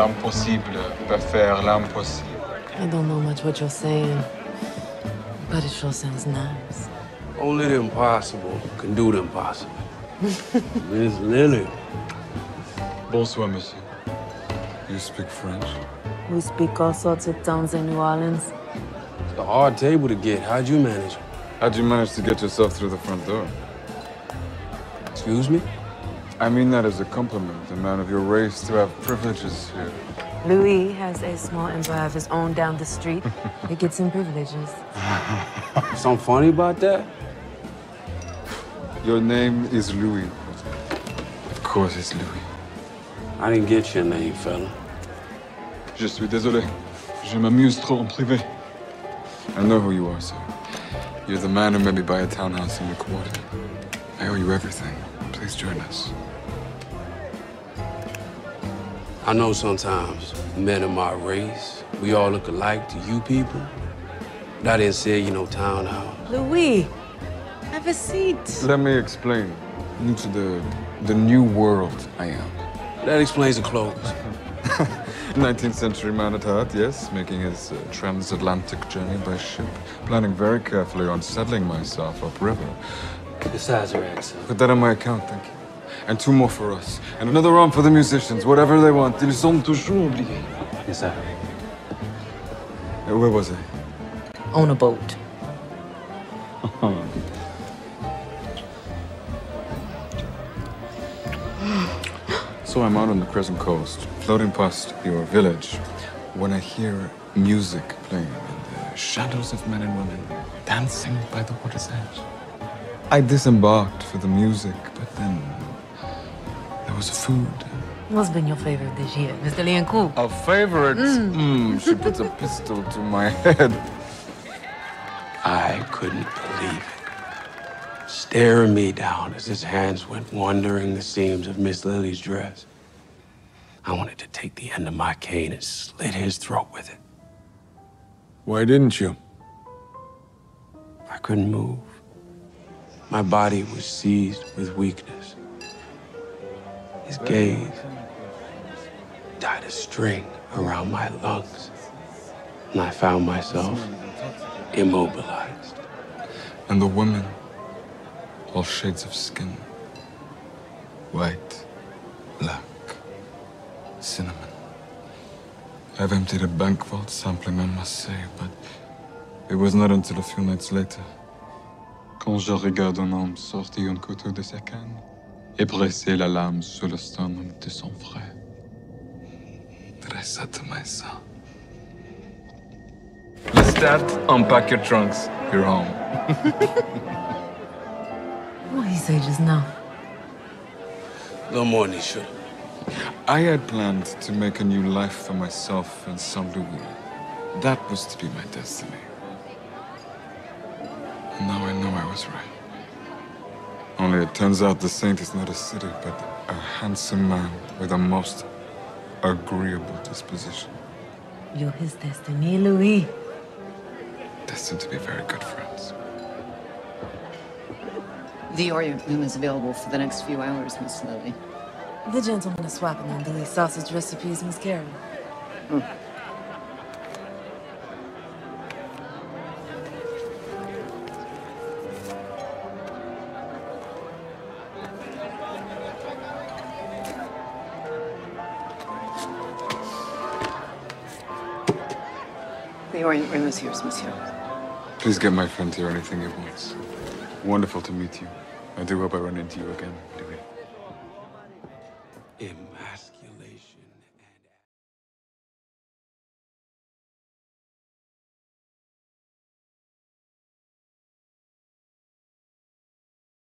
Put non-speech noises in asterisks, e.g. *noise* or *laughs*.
L'impossible peut faire l'impossible. I don't know much what you're saying, but it sure sounds nice. Only the impossible can do the impossible. *laughs* Miss Lily. Bonsoir, monsieur. You speak French? We speak all sorts of tongues in New Orleans. It's a hard table to get. How'd you manage? How'd you manage to get yourself through the front door? Excuse me? I mean that as a compliment, a man of your race to have privileges here. Louis has a small empire of his own down the street. *laughs* He gets some privileges. *laughs* Something funny about that? Your name is Louis. Of course it's Louis. I didn't get your name, fella. Je suis désolé. Je m'amuse trop en privé. I know who you are, sir. You're the man who made me buy a townhouse in the quarter. I owe you everything. Please join us. I know sometimes men of my race, we all look alike to you people. But I didn't say you know, townhouse. Louis, have a seat. Let me explain. New to the the new world I am. That explains the clothes. *laughs* 19th century man at heart, yes, making his uh, transatlantic journey by ship, planning very carefully on settling myself upriver. Besides her accent. Put that on my account, thank you. And two more for us. And another round for the musicians, whatever they want. Ils sont toujours oubliés. Yes, sir. Uh, Where was I? On a boat. *laughs* So I'm out on the Crescent Coast, floating past your village, when I hear music playing and the shadows of men and women dancing by the water's edge. I disembarked for the music, but then there was food. What's been your favorite this year, Mr. Lioncourt? A favorite? Mm, she puts a pistol to my *laughs* head. I couldn't believe it. Staring me down as his hands went wandering the seams of Miss Lily's dress. I wanted to take the end of my cane and slit his throat with it. Why didn't you? I couldn't move. My body was seized with weakness. His gaze tied a string around my lungs, and I found myself immobilized. And the women, all shades of skin. White, black, cinnamon. I've emptied a bank vault sampling, I must say, but it was not until a few nights later, quand je regarde un homme sortir un couteau de sa canne et presser la lame sur le sternum de son frère, that I said to myself, Lestat, unpack your trunks, you're home. What did he say just now? Little more should. I had planned to make a new life for myself in Saint Louis. That was to be my destiny. And now I know I was right. Only it turns out the saint is not a city, but a handsome man with a most agreeable disposition. You're his destiny, Louis. Destined to be very good friends. The Orient Room is available for the next few hours, Miss Lily. The gentleman is swapping on Louis' sausage recipes, Miss Carey. The Orient Room is yours, Monsieur. Please get my friend here anything he wants. Wonderful to meet you. I do hope I run into you again, Louis. Im